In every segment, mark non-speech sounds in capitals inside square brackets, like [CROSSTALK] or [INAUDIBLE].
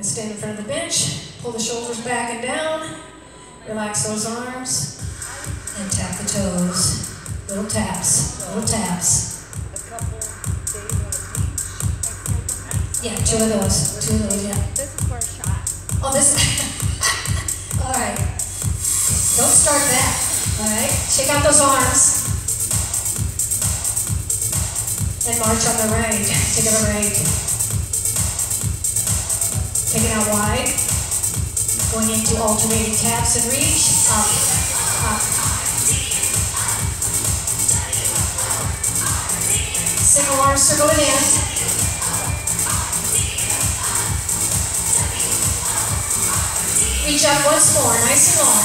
And stand in front of the bench, pull the shoulders back and down, relax those arms, and tap the toes. Little taps, little taps. Yeah, two of those, two of those, yeah. This is for a shot. Oh, this. [LAUGHS] all right. Don't start that. All right. Shake out those arms. And march on the right. Take it a right. Take it out wide. Going into alternating taps and reach. Up. Up. Single arm circle it in. Reach up once more, nice and long.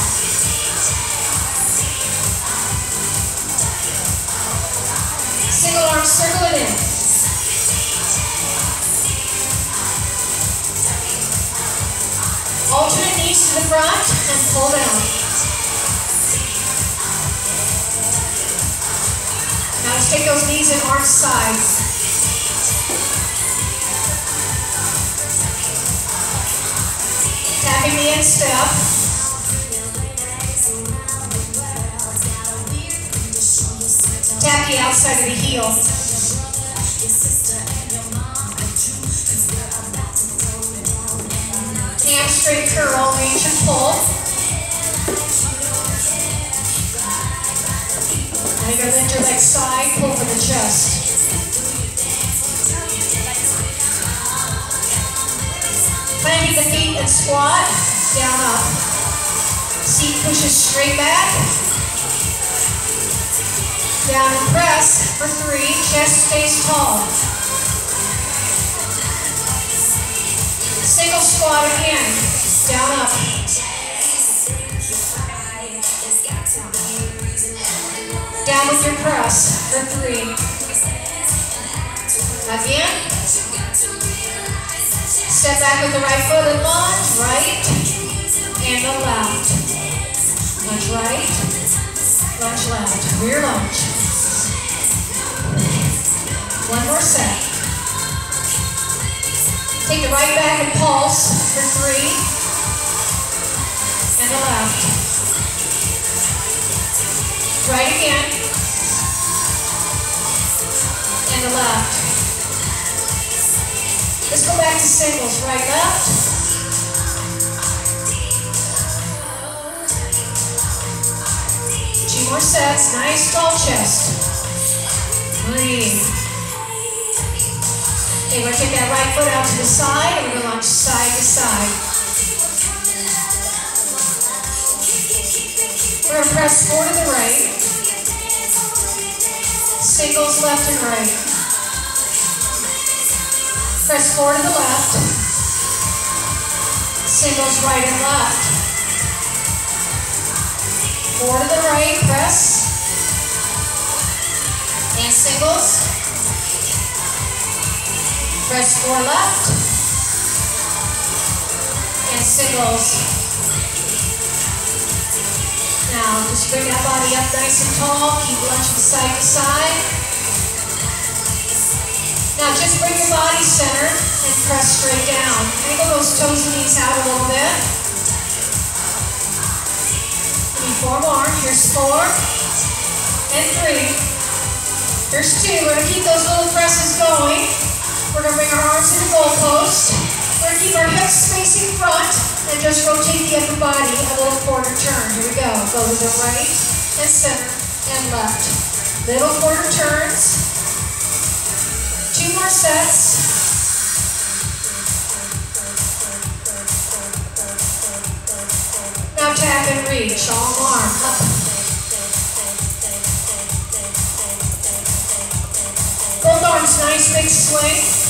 Single arm, circle it in. Alternate knees to the front and pull down. Now take those knees and arch side. Tapping the instep. Tap the outside of the heel. Hamstring curl, reach and pull. Now you're going to your leg side, pull for the chest. Planting the feet and squat, down up. Seat pushes straight back. Down and press for three, chest stays tall. Single squat again, down up. Down with your press for three. Again. Step back with the right foot and lunge, right, and the left. Lunge right, lunge left, rear lunge. One more set. Take the right back and pulse for three, and the left. Right again, and the left. Let's go back to singles. Right, left. Two more sets. Nice tall chest. Breathe. Okay, we're going to take that right foot out to the side and we're going to launch side to side. Press four to the right. Singles left and right. Press four to the left. Singles right and left. Four to the right, press. And singles. Press four left. And singles. Now, just bring that body up nice and tall. Keep lunging side to side. Now just bring your body center and press straight down. Angle those toes and knees out a little bit. Need four more. Here's four. And three. Here's two. We're going to keep those little presses going. We're going to bring our arms to the goalpost. Keep our hips facing front and just rotate the upper body a little quarter turn. Here we go. Go to the right and center and left. Little quarter turns two more sets. Now tap and reach, all arm up. Both arms, nice big swing.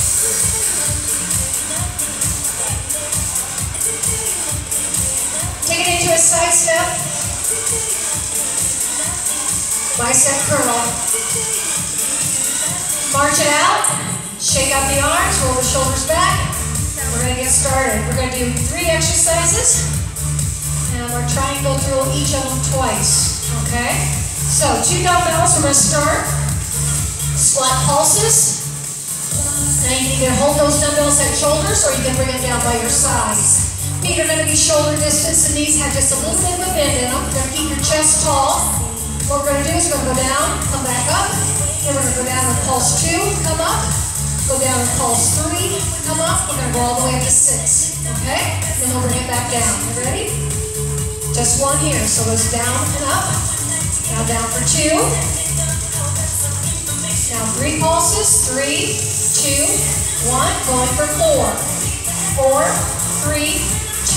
It into a side step. Bicep curl. March it out. Shake out the arms, roll the shoulders back. We're going to get started. We're going to do three exercises. And we're trying to go through each of them twice. Okay? So, two dumbbells. We're going to start. Squat pulses. Now you can either hold those dumbbells at shoulders or you can bring them down by your sides. Feet are going to be shoulder distance and knees have just a little bit of a bend in them. You're going to keep your chest tall. What we're going to do is we're going to go down, come back up. Then we're going to go down with pulse two, come up. Go down with pulse three, come up. We're going to go all the way up to six. Okay? Then we'll bring it back down. You ready? Just one here. So it's down and up. Now down for two. Now three pulses. Three, two, one. Going for four. Four, three,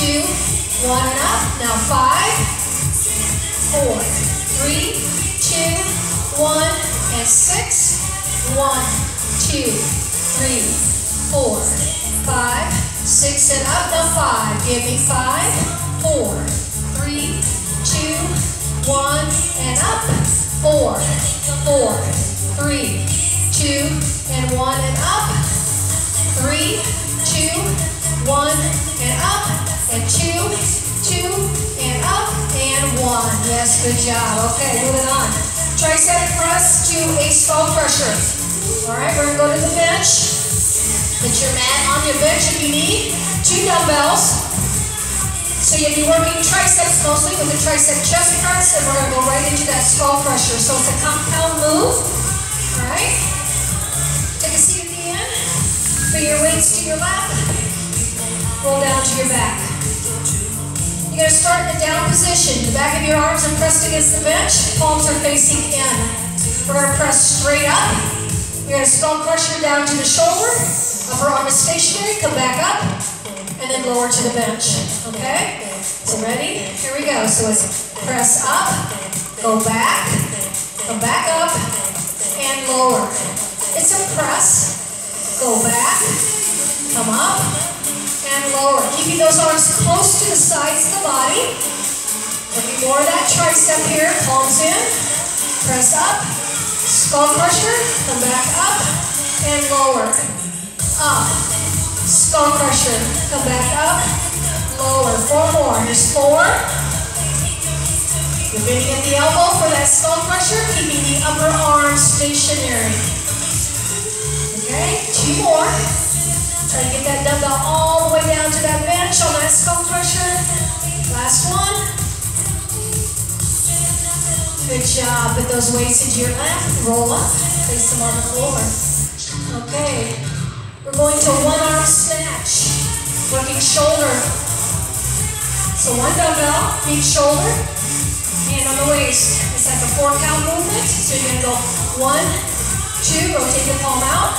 two, one, and up. Now five, four, three, two, one, and six. One, two, three, four, five, six, and up. Now five. Give me five, four, three, two, one, and up. Four, four, three, two, and one, and up. Three, two, one, and up. And two, two, and up, and one. Yes, good job. Okay, moving on. Tricep press to a skull crusher. All right, we're to go to the bench. Put your mat on your bench if you need. Two dumbbells. So you'll be working triceps mostly with the tricep chest press, and we're to go right into that skull crusher. So it's a compound move. All right. Take a seat at the end. Bring your weights to your lap. Roll down to your back. You're going to start in the down position. The back of your arms are pressed against the bench. Palms are facing in. We're going to press straight up. You're going to skull crusher down to the shoulder. Upper arm is stationary. Come back up. And then lower to the bench. Okay? So ready? Here we go. So it's press up. Go back. Come back up. And lower. It's a press. Go back. Come up and lower. Keeping those arms close to the sides of the body. Looking more of that tricep here. Palms in. Press up. Skull crusher. Come back up and lower. Up. Skull crusher. Come back up. Lower. Four more. Here's four. You're bending at the elbow for that skull crusher, keeping the upper arm stationary. Okay, two more. Try to get that dumbbell all the way down to that bench on that skull crusher. Last one. Good job. Put those weights into your lap. Roll up. Place them on the floor. Okay. We're going to one arm snatch. Working shoulder. So one dumbbell, each shoulder, hand on the waist. It's like a four count movement. So you're going to go one, two, rotate the palm out,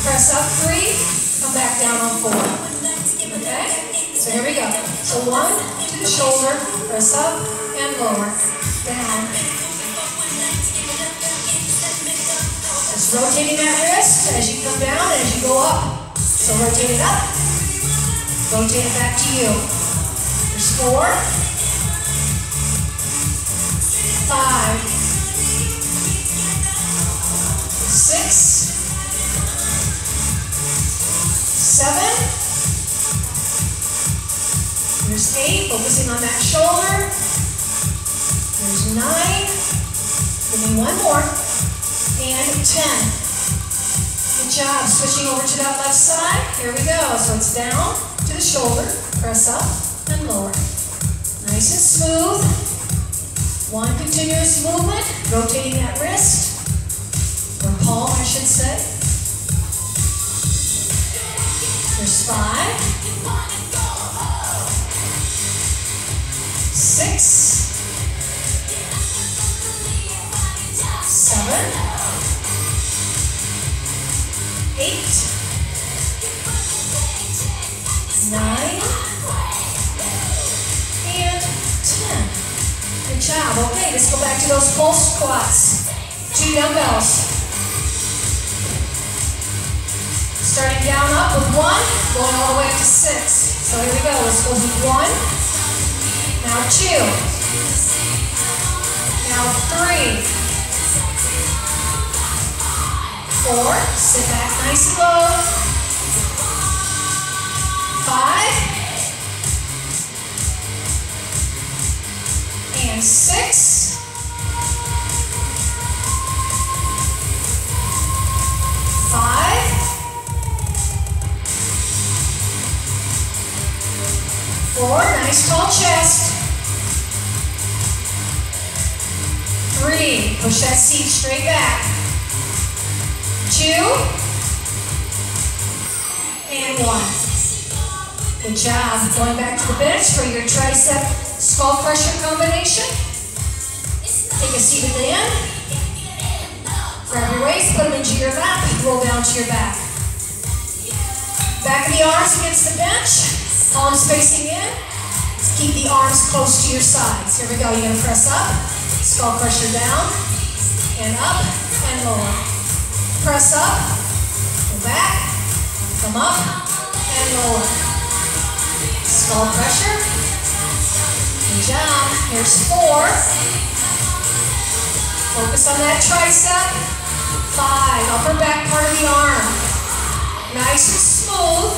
press up three, come back down on four. Okay? So here we go. So one to the shoulder, press up and lower, down. Just rotating that wrist as you come down and as you go up. So rotate it up, rotate it back to you. There's four, five, nine. Give me one more. And ten. Good job. Switching over to that left side. Here we go. So it's down to the shoulder. Press up and lower. Nice and smooth. One continuous movement. Rotating that wrist. Or palm, I should say. There's five, six, seven, eight, nine, and ten. Good job. Okay, let's go back to those pulse squats. Two dumbbells. Starting down up with one, going all the way up to six. So here we go. Let's go with one. Now two. Now three. Four. Sit back nice and low. Five. And six. Going back to the bench for your tricep skull crusher combination. Take a seat at the end. Grab your waist, put them into your lap, roll down to your back. Back of the arms against the bench. Palms facing in. Keep the arms close to your sides. Here we go. You're to press up. Skull crusher down. And up and lower. Press up. Go back. Come up and lower. Skull crusher. Good job. Here's four. Focus on that tricep. Five. Upper back part of the arm. Nice and smooth.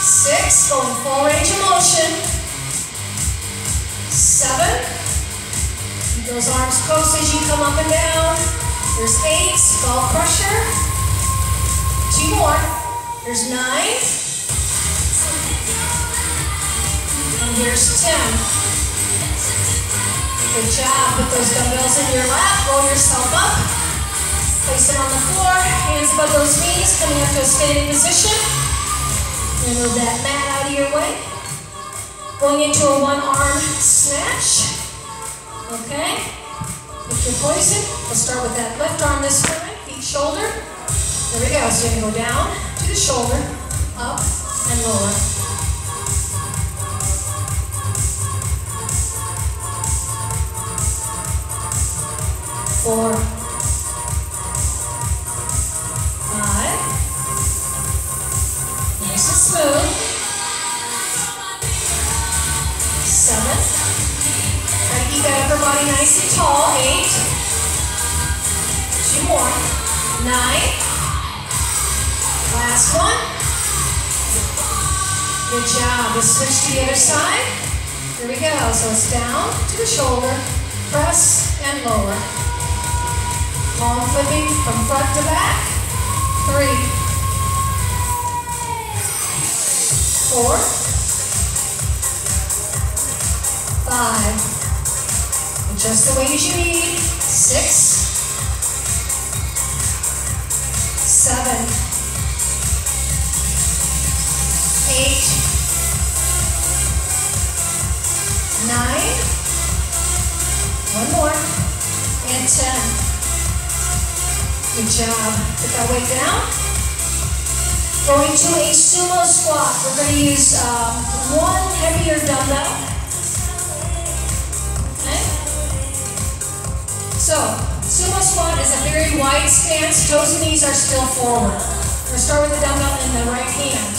Six. Going full range of motion. Seven. Keep those arms close as you come up and down. There's eight. Skull crusher. Two more. There's nine. And here's ten. Good job. Put those dumbbells in your lap. Roll yourself up. Place them on the floor. Hands above those knees. Coming up to a standing position. Move that mat out of your way. Going into a one arm snatch. Okay. Pick your poison. We'll start with that left arm this time. Feet shoulder. There we go. So you're going to go down to the shoulder, up and lower. Four, five, nice and smooth. Seven, try keep that upper body nice and tall. Eight, two more. Nine, last one. Good job. Let's switch to the other side. Here we go. So it's down to the shoulder, press and lower. Palm flipping from front to back. Three, four, five. Adjust the weight you need. Six, seven, eight, nine, one more, and ten. Good job. Put that weight down. Going to a sumo squat. We're going to use um, one heavier dumbbell. Okay? So, sumo squat is a very wide stance. Toes and knees are still forward. We're going to start with the dumbbell in the right hand.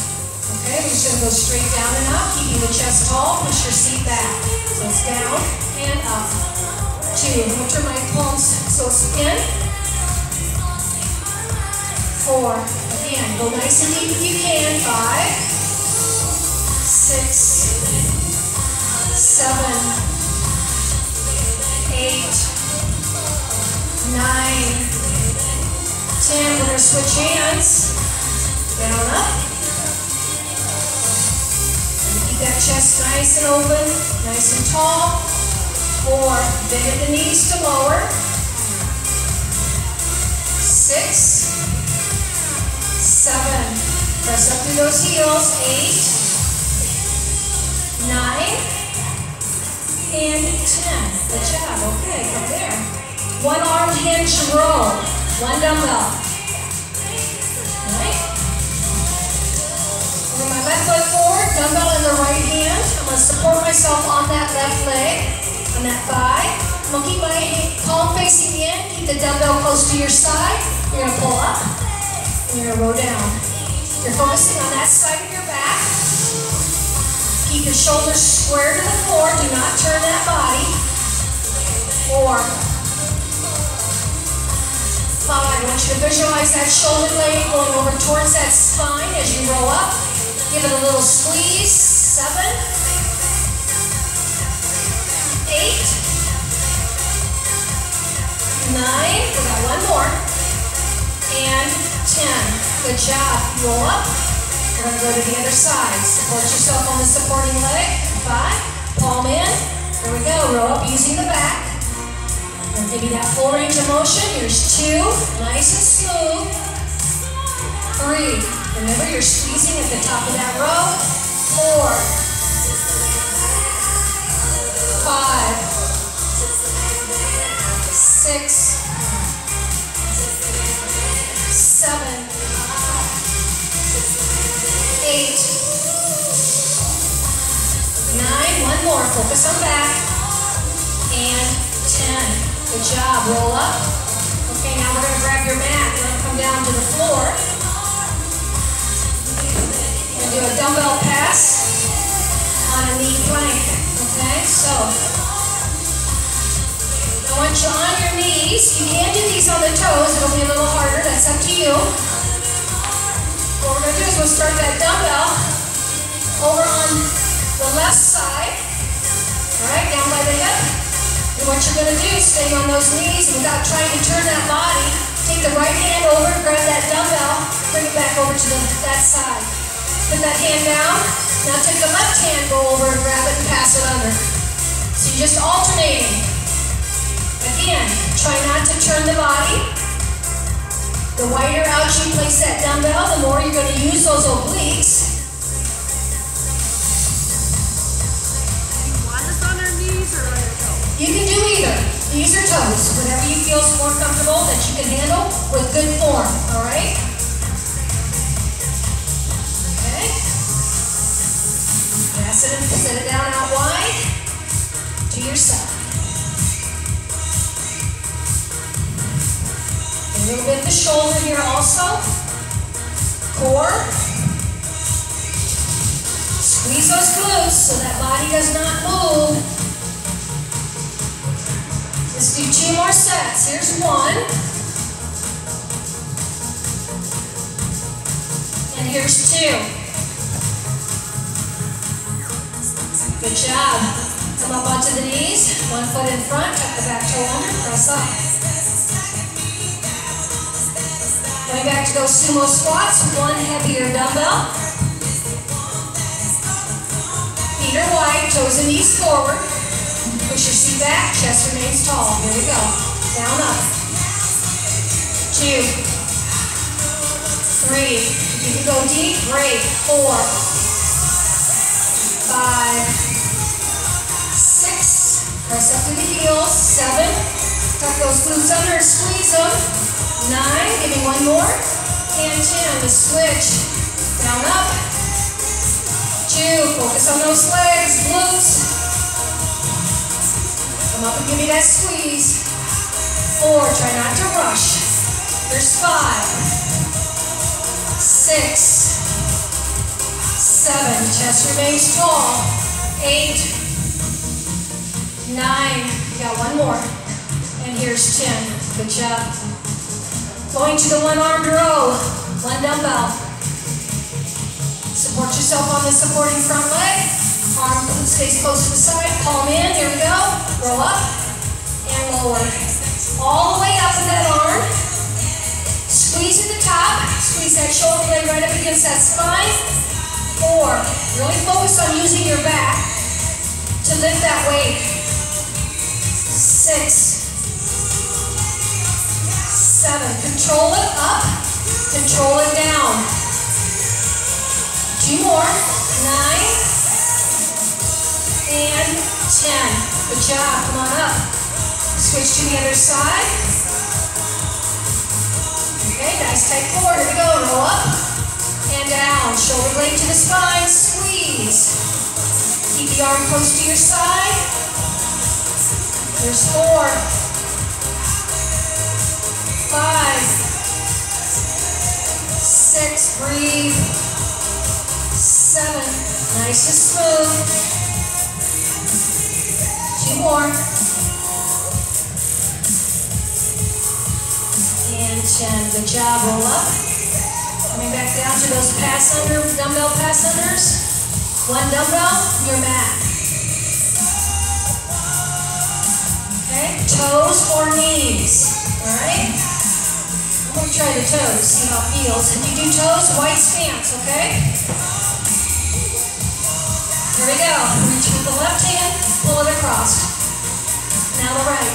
Okay, we're just going to go straight down and up, keeping the chest tall. Push your seat back. So it's down and up. Two. Turn my palms so it's in four. Again, go nice and deep if you can. Five, six, seven, eight, nine, ten. We're going to switch hands. Down, up. Keep that chest nice and open, nice and tall. Four, bend the knees to lower. Six, seven. Press up through those heels. Eight, nine, and ten. Good job. Okay, from there. One arm hinge row. One dumbbell. Right. Over my left leg forward, dumbbell in the right hand. I'm to support myself on that left leg, on that thigh. I'm to keep my palm facing in. Keep the dumbbell close to your side. You're to pull up. You're to roll down. You're focusing on that side of your back. Keep your shoulders square to the floor. Do not turn that body. Four. Five. I want you to visualize that shoulder blade going over towards that spine as you roll up. Give it a little squeeze. Seven. Eight. Nine. We got one more. And ten. Good job. Roll up. We're going to go to the other side. Support yourself on the supporting leg. Five, palm in. There we go, Roll up using the back. And give me that full range of motion. Here's two, nice and smooth. Three, remember you're squeezing at the top of that row. Four, five, six, focus on back, and 10. Good job, roll up. Okay, now we're gonna grab your mat, you're gonna come down to the floor. We're gonna do a dumbbell pass on a knee plank, okay? So, I want you on your knees. You can do these on the toes, it'll be a little harder, that's up to you. What we're gonna do is we'll start that dumbbell over on the left side. All right, down by the hip. And what you're gonna do is stay on those knees without trying to turn that body. Take the right hand over, grab that dumbbell, bring it back over to the, that side. Put that hand down. Now take the left hand, go over and grab it and pass it under. So you're just alternating. Again, try not to turn the body. The wider out you place that dumbbell, the more you're going to use those obliques. You can do either, knees or toes, whatever you feel is more comfortable that you can handle with good form, all right? Okay. Pass it and set it down out wide to your side. A little bit the shoulder here also. Core. Squeeze those glutes so that body does not move. Two more sets. Here's one. And here's two. Good job. Come up onto the knees. One foot in front, tuck the back toe under, press up. Going back to those sumo squats, one heavier dumbbell. Feet are wide, toes and knees forward. Seat back, chest remains tall. Here we go. Down, up. Two. Three. You can go deep, great. Four. Five. Six. Press up to the heels. Seven. Tuck those glutes under and squeeze them. Nine. Give me one more. And ten. The switch. Down, up. Two. Focus on those legs, glutes. Come up and give me that squeeze. Four, try not to rush. There's five, six, seven, chest remains tall. Eight, nine, got one more. And here's 10, good job. Going to the one-armed row, one dumbbell. Support yourself on the supporting front leg. Arm stays close to the side, palm in, here we go. Roll up and lower. All the way up with that arm. Squeeze at the top, squeeze that shoulder blade right up against that spine. Four, really focus on using your back to lift that weight. Six, seven, control it up, control it down. Two more, nine, and 10. Good job. Come on up. Switch to the other side. Okay, nice tight core. Here we go. Roll up and down. Shoulder blade to the spine. Squeeze. Keep the arm close to your side. There's four. Five. Six. Breathe. Seven. Nice and smooth more. And 10. Good job. Roll up. Coming back down to those pass under, dumbbell pass unders. One dumbbell, your mat. Okay, toes or knees. Alright? I'm going to try the toes, see how it feels. If you do toes, white stance, okay? Here we go. Reach with the left hand, pull it across. Now the right.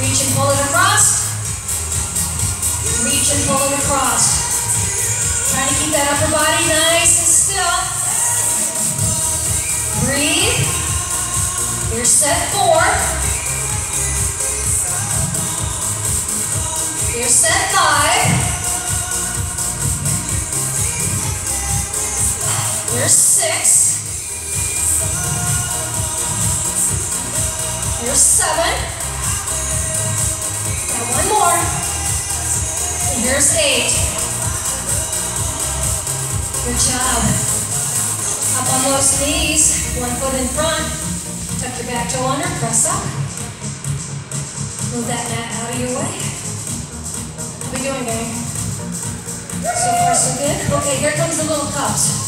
Reach and pull it across. Reach and pull it across. Trying to keep that upper body nice and still. Breathe. Here's set four. Here's set five. Here's six. Here's seven. And one more. And here's eight. Good job. Up on those knees, one foot in front. Tuck your back toe under, press up. Move that mat out of your way. How we doing, gang? So far, so good. Okay, here comes the little cups.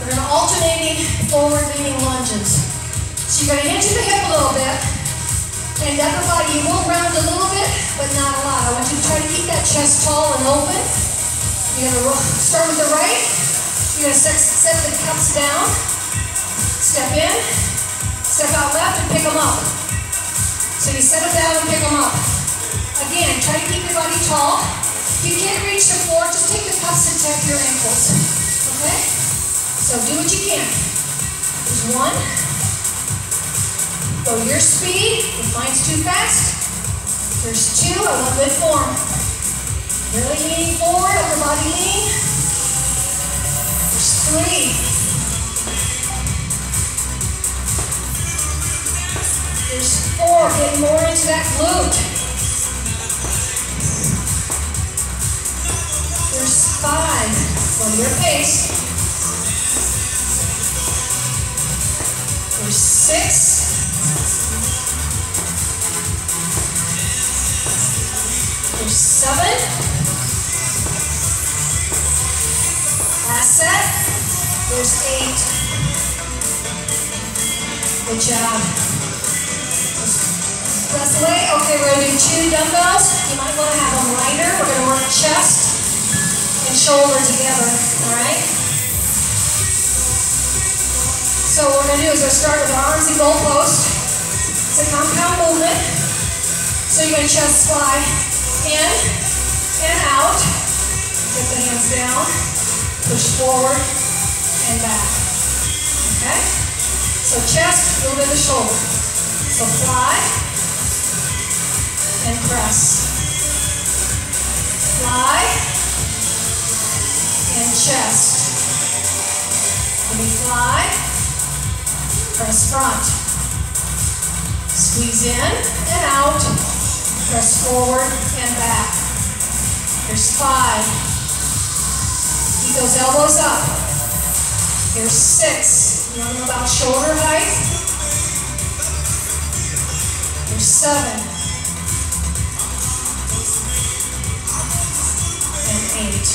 We're going to alternating forward leaning lunges. You're going to hinge at the hip a little bit. And upper body, you will round a little bit, but not a lot. I want you to try to keep that chest tall and open. You're going to start with the right. You're going to set, set the cups down. Step in. Step out left and pick them up. So you set them down and pick them up. Again, try to keep your body tall. If you can't reach the floor, just take the cups and tap your ankles. Okay? So do what you can. There's one. Go your speed. If mine's too fast. There's two. I want good form. Really leaning forward, upper body lean. There's three. There's four. Getting more into that glute. There's five. Go your pace. There's six. There's seven. Last set. There's eight. Good job. That's the way. Okay, we're going to do two dumbbells. You might want to have them lighter. We're going to work chest and shoulder together. All right? So what we're going to do is we're going to start with our arms and goal post. It's a compound movement. So you're going to chest fly in and out. Get the hands down. Push forward and back. Okay? So chest, of the shoulder. So fly and press. Fly and chest. Let me fly press front. Squeeze in and out, press forward and back. Here's five. Keep those elbows up. Here's six. You want them about shoulder height? Here's seven. And eight.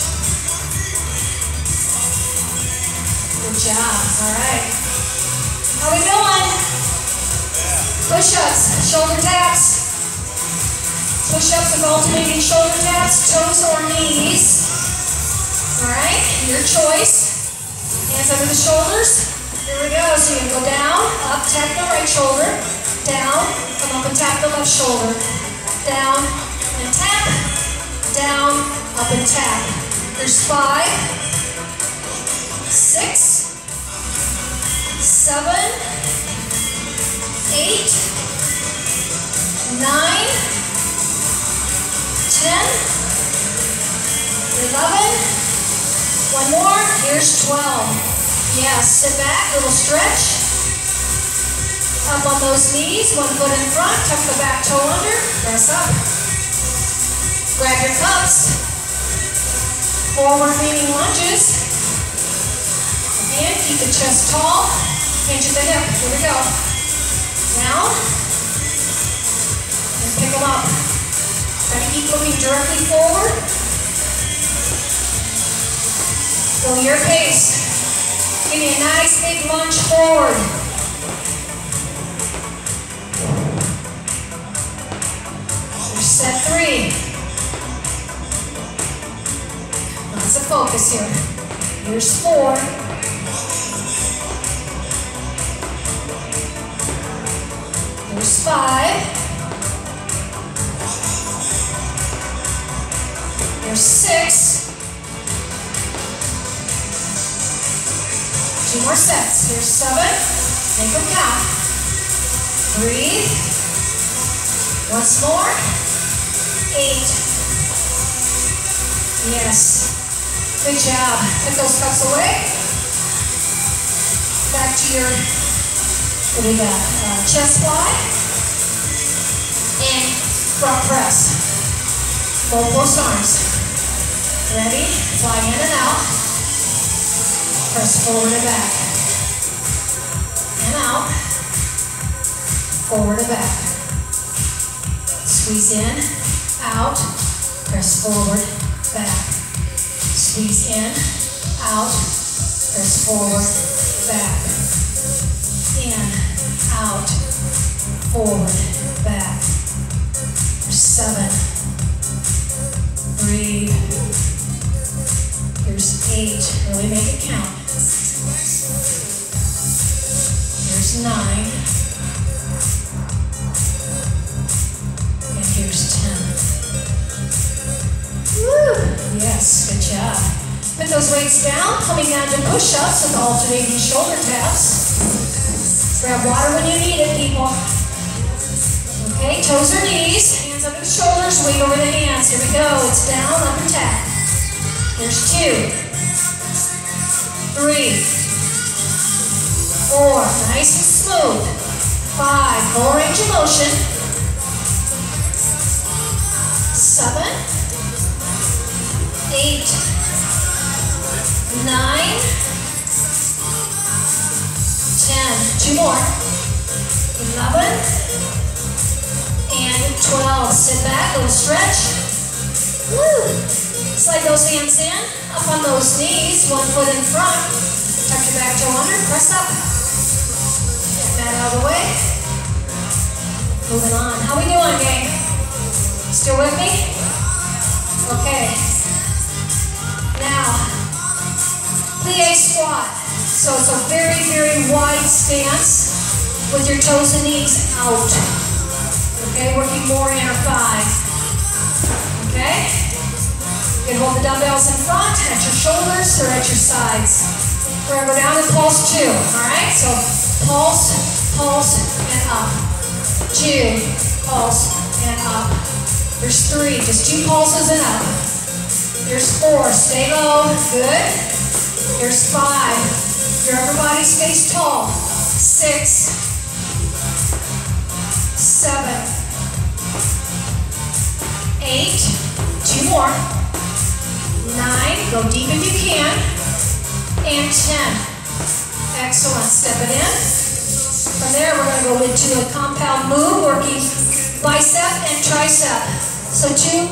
Good job. All right. How we doing? Push-ups, shoulder taps. Push-ups with alternating shoulder taps, toes or knees. All right, your choice. Hands under the shoulders. Here we go. So you go down, up, tap the right shoulder. Down, come up and tap the left shoulder. Down and tap. Down, up and tap. There's five, six, seven, eight, nine, ten, eleven, one more, here's 12. Yeah, sit back, little stretch. Up on those knees, one foot in front, tuck the back toe under, press up. Grab your cups. Forward leaning lunges. Again, keep the chest tall. Hinge at the hip. Here we go. Down. And pick them up. Try to keep looking directly forward. Go your pace. Give me a nice big lunge forward. There's set three. Lots of focus here. Here's four. Here's five. There's six. Two more sets. Here's seven. Make them count. Breathe. Once more. Eight. Yes. Good job. Put those cups away. Back to your, what we got? Uh, chest fly. And front press. Both arms. Ready? Fly in and out. Press forward and back. And out. Forward and back. Squeeze in, out, press forward, back. Squeeze in, out, press forward, back. In, out, forward, back. Seven. Breathe. Here's eight. Really make it count. Here's nine. And here's ten. Woo! Yes, good job. Put those weights down, coming down to push-ups with alternating shoulder taps. Grab water when you need it, people. Okay, toes or knees, hands under the shoulders, weight over the hands. Here we go. It's down, up and tap. There's two, three, four, nice and smooth. Five, full range of motion. Seven, eight, nine, ten. Two more. Eleven and twelve. Sit back, little stretch. Woo! Slide those hands in, up on those knees, one foot in front. Tuck your back toe under, press up. Get that out of the way. Moving on. How we doing, gang? Still with me? Okay. Now, plie squat. So it's a very, very wide stance with your toes and knees out. Okay, working more inner thigh. Okay? You can hold the dumbbells in front, at your shoulders, or at your sides. We're gonna go down to pulse two, alright? So pulse, pulse, and up. Two, pulse, and up. There's three, just two pulses and up. There's four, stay low, good. There's five, your upper body stays tall. Six, seven, eight, two more, nine, go deep if you can, and 10. Excellent, step it in. From there, we're gonna go into a compound move, working bicep and tricep. So two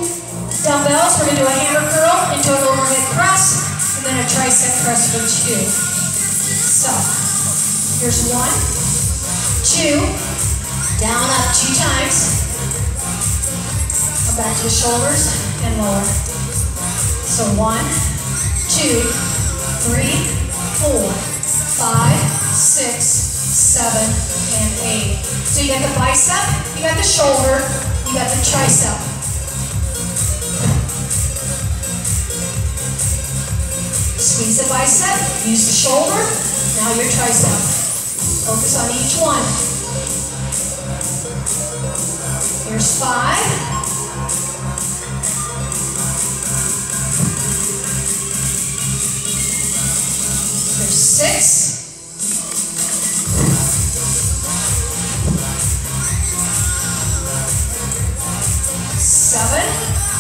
dumbbells, we're gonna do a hammer curl into an overhead press, and then a tricep press for two. So, here's one, two, down, up two times. Come back to the shoulders and lower. So one, two, three, four, five, six, seven, and eight. So you got the bicep, you got the shoulder, you got the tricep. Squeeze the bicep, use the shoulder, now your tricep. Focus on each one. Here's five. Here's six. Seven.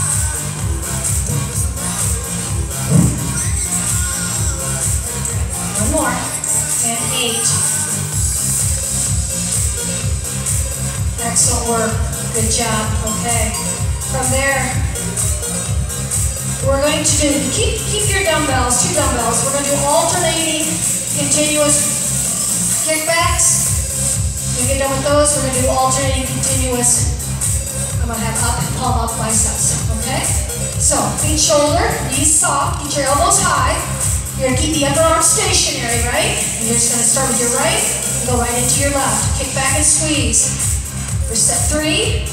Work. Good job. Okay. From there, we're going to do, keep, keep your dumbbells, two dumbbells. We're going to do alternating continuous kickbacks. When you get done with those, we're going to do alternating continuous, I'm going to have up, palm up biceps. Okay? So, feet shoulder, knees soft, get your elbows high. You're going to keep the upper arm stationary, right? And you're just going to start with your right and go right into your left. Kick back and squeeze. For set three,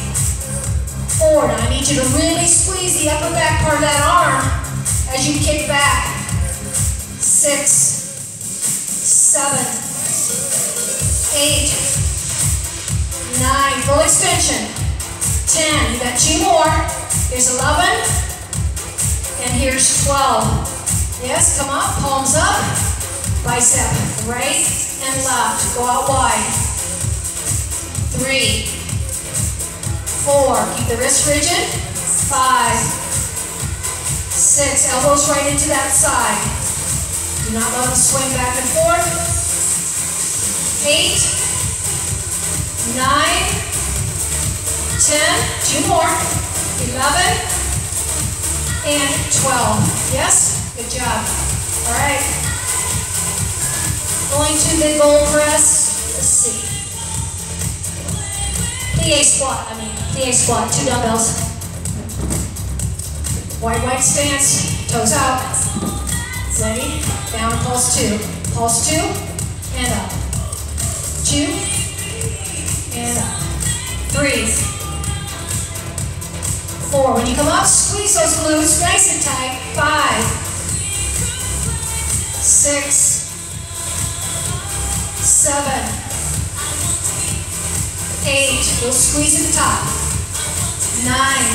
four. Now I need you to really squeeze the upper back part of that arm as you kick back. Six, seven, eight, nine. Full extension. Ten. You got two more. Here's 11. And here's 12. Yes, come up, palms up. Bicep, right and left. Go out wide. Three, four, keep the wrist rigid. Five, six, elbows right into that side. Do not let them swing back and forth. Eight, nine, ten, two more, 11, and 12. Yes? Good job. All right. Going to the goal press. Let's see. Plie squat, I mean, plie squat, two dumbbells. Wide, wide stance, toes out. Ready? Down, pulse two. Pulse two, and up. Two, and up. Three, four. When you come up, squeeze those glutes nice and tight. Five, six, seven, eight. We'll squeeze at the top. Nine,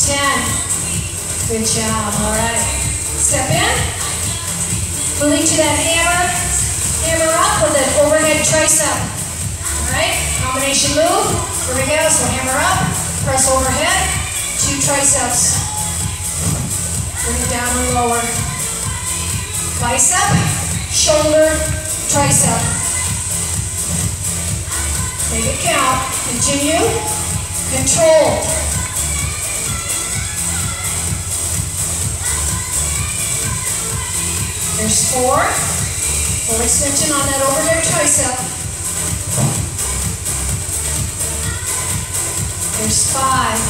ten. Good job. All right. Step in. Moving to that hammer. Hammer up with an overhead tricep. All right. Combination move. Here we go. So hammer up. Press overhead. Two triceps. Bring it down and lower bicep, shoulder, tricep. Make it count. Continue. Control. There's four. Full extension on that overhead tricep. There's five.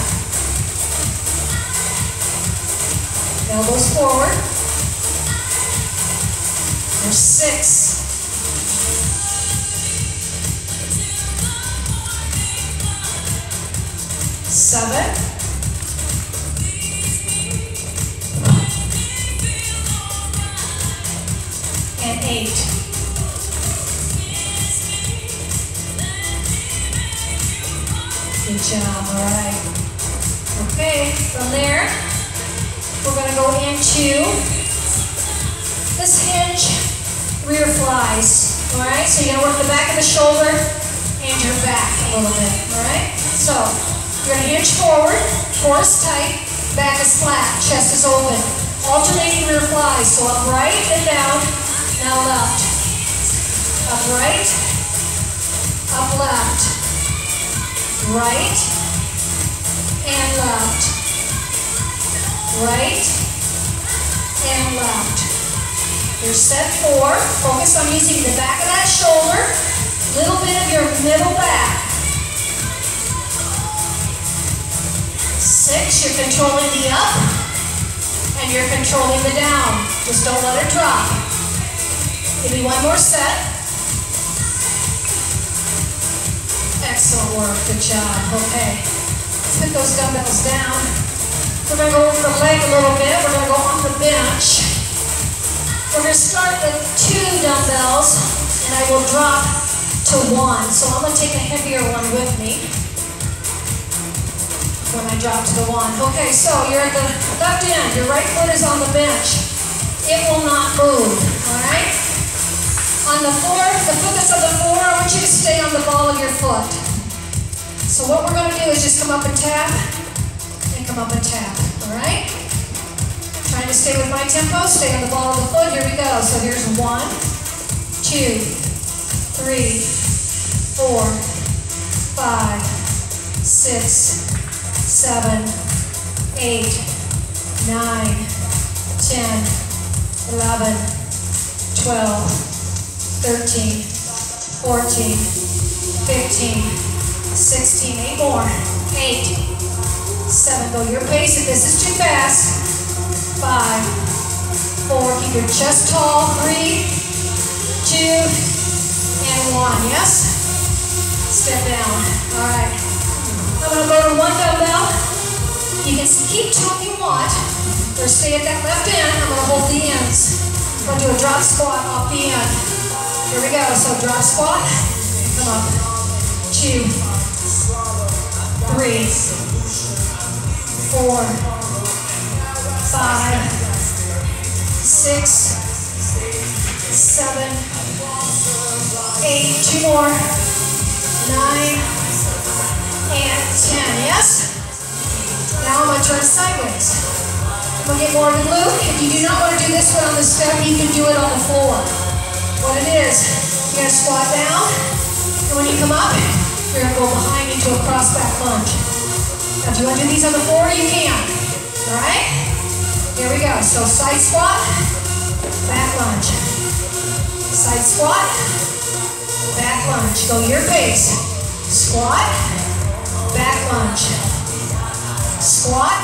Elbows forward. There's six. Seven. And eight. Good job, all right. Okay, from there, we're gonna go into this hinge rear flies. All right, so you're gonna work the back of the shoulder and your back a little bit. All right, so you're gonna hinge forward, core is tight, back is flat, chest is open. Alternating rear flies, so up right and down, now left. Up right, up left. Right and left. Right and left. Your set four, focus on using the back of that shoulder, little bit of your middle back. Six, you're controlling the up, and you're controlling the down. Just don't let it drop. Give me one more set. Excellent work, good job, okay. Let's put those dumbbells down. We're gonna go over the leg a little bit. We're gonna go on the bench. We're to start with two dumbbells, and I will drop to one. So I'm going to take a heavier one with me when I drop to the one. Okay, so you're at the left end. Your right foot is on the bench. It will not move, all right? On the floor, the foot that's on the floor, I want you to stay on the ball of your foot. So what we're going to do is just come up and tap, and come up and tap, all right? Trying to stay with my tempo, stay on the ball of the foot. Here we go. So here's one, two, three, four, five, six, seven, eight, nine, ten, eleven, twelve, thirteen, fourteen, fifteen, sixteen. Eight more. Eight, seven. Go your pace. If this is too fast, five, four. keep your chest tall. Three, two, and one. Yes? Step down. All right. I'm going to go to one dumbbell. You can keep two if you want, or stay at that left end. I'm going to hold the ends. I'm to do a drop squat off the end. Here we go. So drop squat. Come up. Two, three, four, five, six, seven, eight, two more, nine, and ten. Yes? Now I'm going to turn sideways. I'm going to get more of a glute. If you do not want to do this one on the step, you can do it on the floor. What it is, you're going to squat down, and when you come up, you're going to go behind into a cross back lunge. Now, if you want to do these on the floor, you can. All right? Here we go. So side squat, back lunge. Side squat, back lunge. Go your pace. Squat, back lunge. Squat,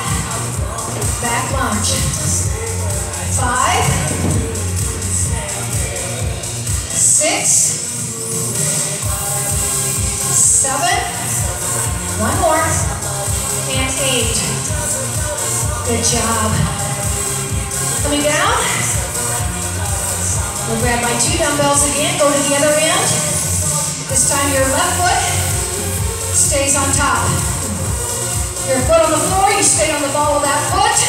back lunge. Five, six, seven, one more, and eight. Good job. Coming down. We'll grab my two dumbbells again, go to the other end. This time your left foot stays on top. Your foot on the floor, you stay on the ball of that foot.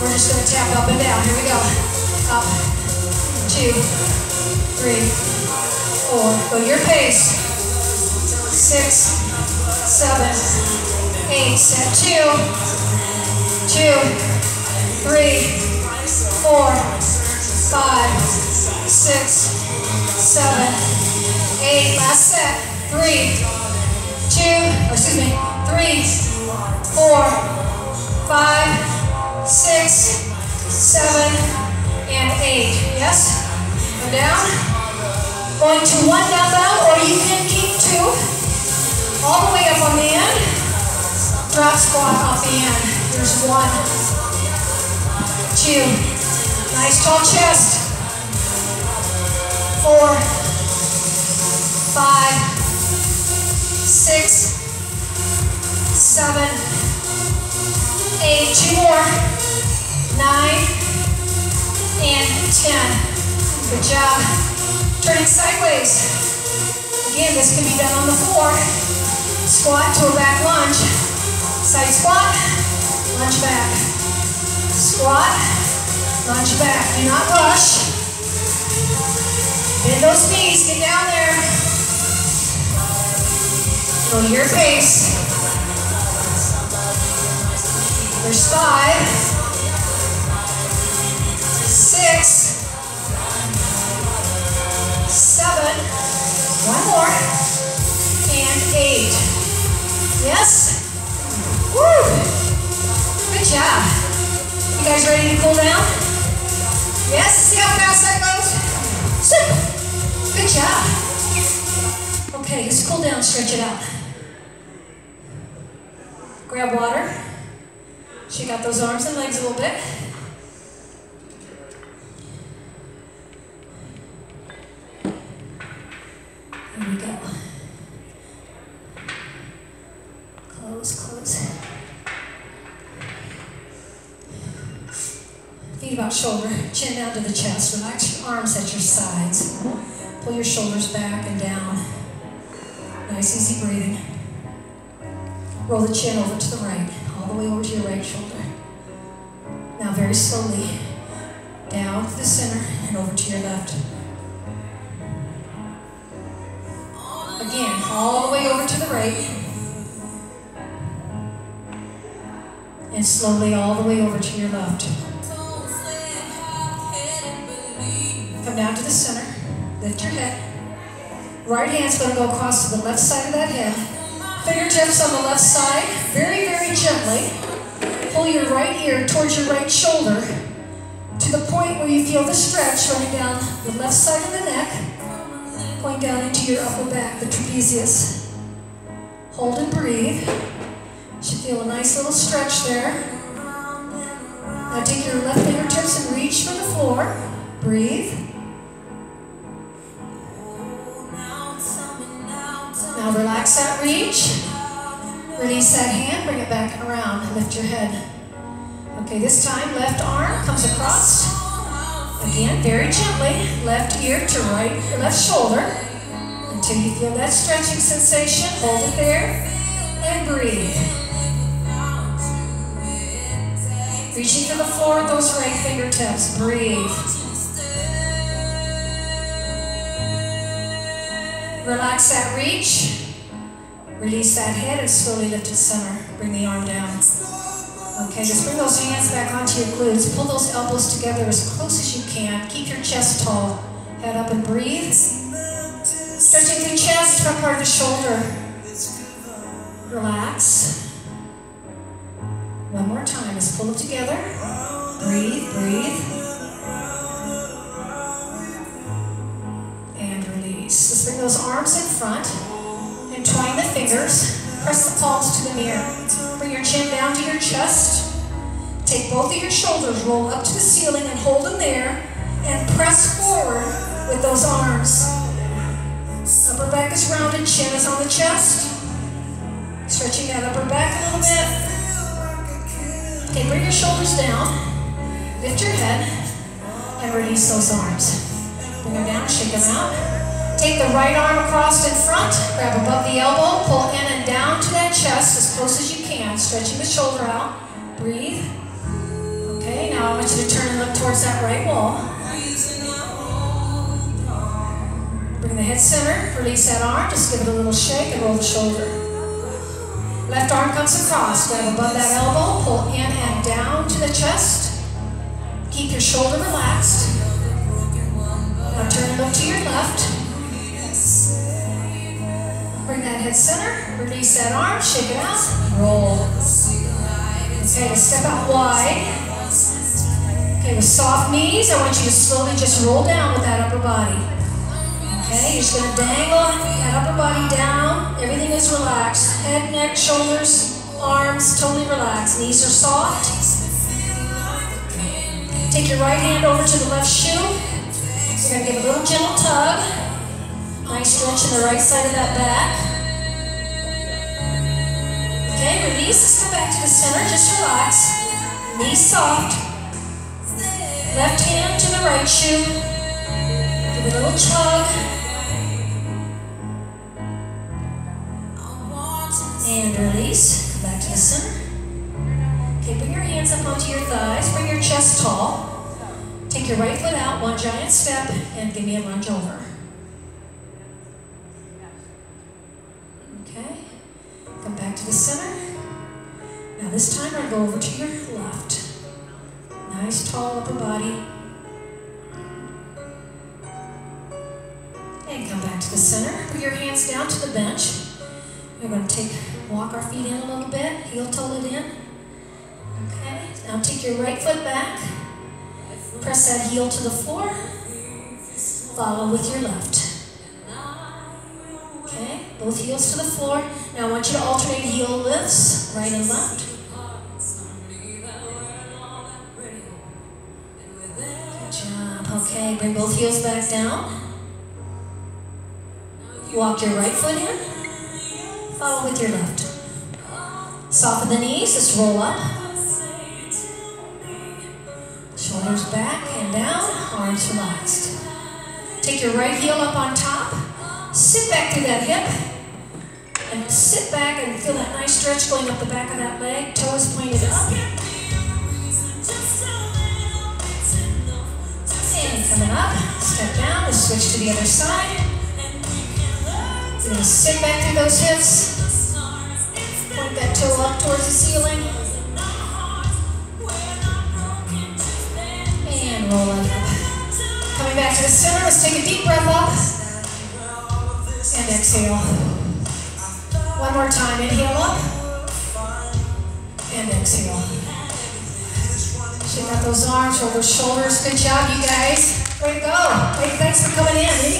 We're just gonna tap up and down. Here we go. Up, two, three, four. Go your pace. Six, seven, eight. Set two, two, three, four, five, six, seven, eight. Last set. Three, two, excuse me, three, four, five, six, seven, and eight. Yes? Go down. Going to one dumbbell, or you can keep two. All the way up on the end. Drop squat off the end. There's one, two. Nice tall chest. Four, five, six, seven, eight. Two more. Nine and ten. Good job. Turning sideways. Again, this can be done on the floor. Squat to a back lunge. Side squat, lunge back. Squat, lunge back. Do not rush. Bend those knees, get down there. Go your face. There's five, six, seven, one more, and eight. Yes? Woo! Good job. You guys ready to cool down? Yes? See how fast that goes? Good job. Okay, just cool down, stretch it out. Grab water. Shake out those arms and legs a little bit. Here we go. Close, close. Feet about shoulder, chin down to the chest. Relax your arms at your sides. Pull your shoulders back and down. Nice, easy breathing. Roll the chin over to the right, all the way over to your right shoulder. Now, very slowly, down to the center and over to your left. Again, all the way over to the right. And slowly all the way over to your left. Come down to the center. Lift your head. Right hand's going to go across to the left side of that head. Fingertips on the left side. Very, very gently. Pull your right ear towards your right shoulder to the point where you feel the stretch running down the left side of the neck, going down into your upper back, the trapezius. Hold and breathe. Should feel a nice little stretch there. Now take your left fingertips and reach for the floor. Breathe. Now relax that reach. Release that hand, bring it back around, lift your head. Okay, this time left arm comes across. Again, very gently, left ear to right, left shoulder. Until you feel that stretching sensation, hold it there and breathe. Reaching to the floor with those right fingertips, breathe. Relax that reach. Release that head and slowly lift to center. Bring the arm down. Okay, just bring those hands back onto your glutes. Pull those elbows together as close as you can. Keep your chest tall. Head up and breathe. Stretching through chest, front part of the shoulder. Relax. One more time. Just pull it together. Breathe, breathe. Bring those arms in front. Entwine the fingers. Press the palms to the mirror. Bring your chin down to your chest. Take both of your shoulders, roll up to the ceiling and hold them there. And press forward with those arms. Upper back is rounded, chin is on the chest. Stretching that upper back a little bit. Okay, bring your shoulders down. Lift your head and release those arms. Bring them down, shake them out. Take the right arm across in front, grab above the elbow, pull in and down to that chest as close as you can, stretching the shoulder out. Breathe. Okay, now I want you to turn and look towards that right wall. Bring the head center, release that arm, just give it a little shake and roll the shoulder. Left arm comes across, grab above that elbow, pull in and down to the chest. Keep your shoulder relaxed. Center, release that arm, shake it out, roll. Okay, step out wide. Okay, with soft knees, I want you to slowly just roll down with that upper body. Okay, you're just gonna dangle that upper body down. Everything is relaxed. Head, neck, shoulders, arms, totally relaxed. Knees are soft. Take your right hand over to the left shoe. You're gonna give a little gentle tug. Nice stretch in the right side of that back. Okay, release. Let's come back to the center. Just relax. Knees soft. Left hand to the right shoe. Give it a little tug. And release. Come back to the center. Okay, bring your hands up onto your thighs. Bring your chest tall. Take your right foot out, one giant step, and give me a lunge over. The center. Now this time I go over to your left. Nice tall upper body. And come back to the center. Put your hands down to the bench. We're going to take, walk our feet in a little bit, heel toe it in. Okay, now take your right foot back. Press that heel to the floor. Follow with your left. Both heels to the floor. Now I want you to alternate heel lifts, right and left. Good job. Okay, bring both heels back down. Walk your right foot in. Follow with your left. Soften the knees, just roll up. Shoulders back and down, arms relaxed. Take your right heel up on top. Sit back through that hip. And sit back and feel that nice stretch going up the back of that leg. Toes pointed up. And coming up. Step down. We'll switch to the other side. You're going to sit back through those hips. Point that toe up towards the ceiling. And roll up. Coming back to the center, let's take a deep breath up and exhale. One more time, inhale up and exhale. Shake out those arms, roll those shoulders. Good job, you guys. Way to go. Hey, thanks for coming in.